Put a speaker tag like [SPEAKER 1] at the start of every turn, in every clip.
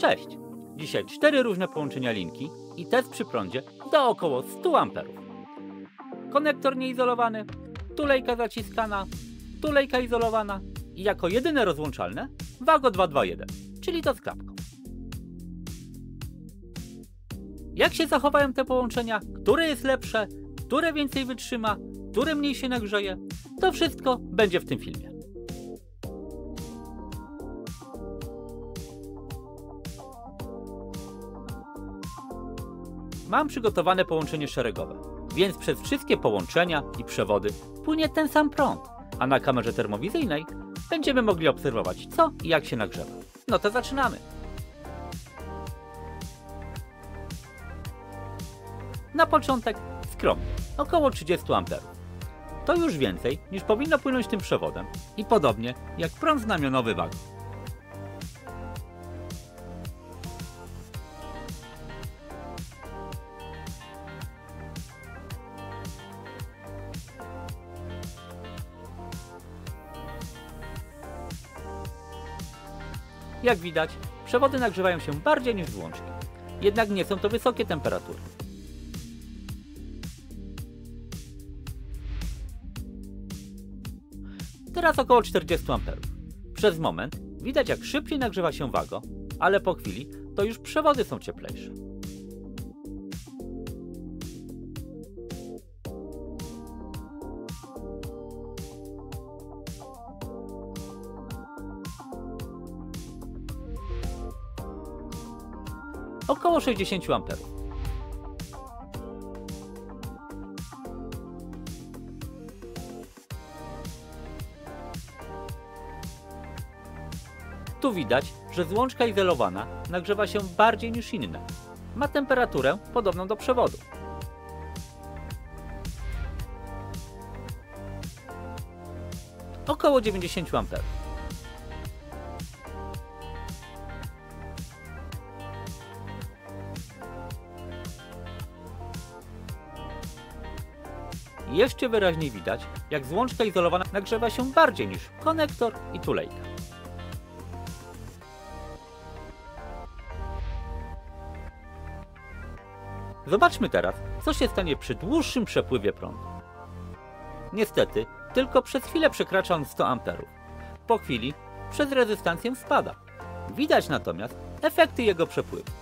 [SPEAKER 1] Cześć! Dzisiaj cztery różne połączenia linki i test przy prądzie do około 100 A. Konektor nieizolowany, tulejka zaciskana, tulejka izolowana i jako jedyne rozłączalne Wago 221, czyli to z klapką. Jak się zachowają te połączenia, które jest lepsze, które więcej wytrzyma, które mniej się nagrzeje, to wszystko będzie w tym filmie. Mam przygotowane połączenie szeregowe, więc przez wszystkie połączenia i przewody płynie ten sam prąd, a na kamerze termowizyjnej będziemy mogli obserwować co i jak się nagrzewa. No to zaczynamy! Na początek skromnie, około 30 A. To już więcej niż powinno płynąć tym przewodem i podobnie jak prąd znamionowy wagon. Jak widać, przewody nagrzewają się bardziej niż włączki. Jednak nie są to wysokie temperatury. Teraz około 40 A. Przez moment widać jak szybciej nagrzewa się wago, ale po chwili to już przewody są cieplejsze. Około 60 A. Tu widać, że złączka izolowana nagrzewa się bardziej niż inne. Ma temperaturę podobną do przewodu. Około 90 A. Jeszcze wyraźniej widać, jak złączka izolowana nagrzewa się bardziej niż konektor i tulejka. Zobaczmy teraz, co się stanie przy dłuższym przepływie prądu. Niestety, tylko przez chwilę przekracza on 100 A. Po chwili przez rezystancję spada. Widać natomiast efekty jego przepływu.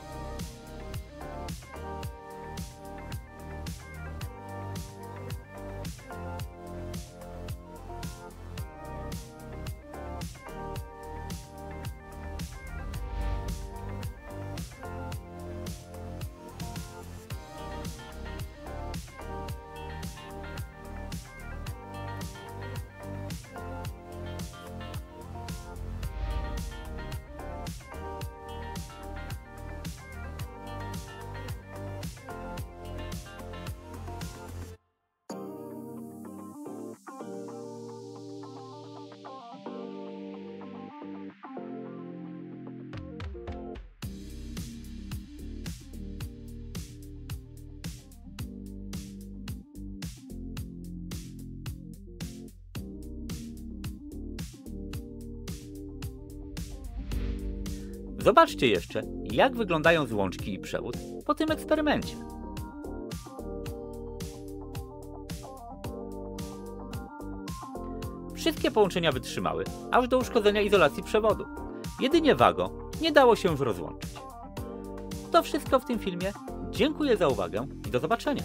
[SPEAKER 1] Zobaczcie jeszcze, jak wyglądają złączki i przewód po tym eksperymencie. Wszystkie połączenia wytrzymały, aż do uszkodzenia izolacji przewodu. Jedynie wago nie dało się już rozłączyć. To wszystko w tym filmie. Dziękuję za uwagę i do zobaczenia.